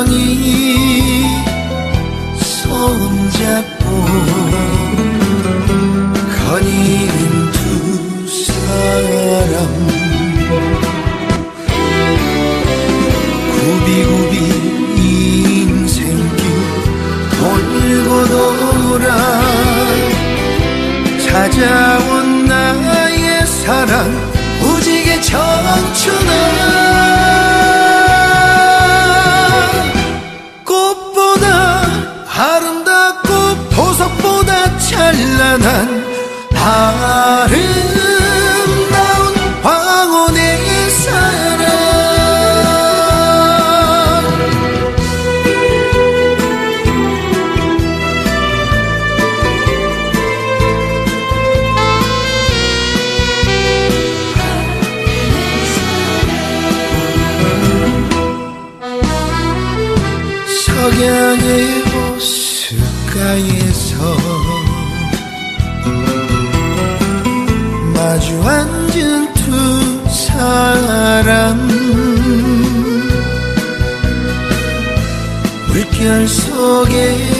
가정이 손잡고 아련한 아름다운 황혼의 사랑. 석양의 호숫가에서 마주 앉은 두 사람. 물결 속에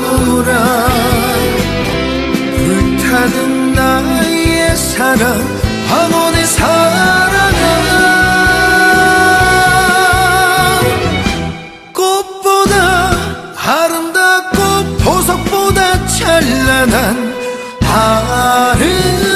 머무라 불타는 나의 사랑 황혼의 사랑아 꽃보다 아름답고 보석보다 찬란한 아름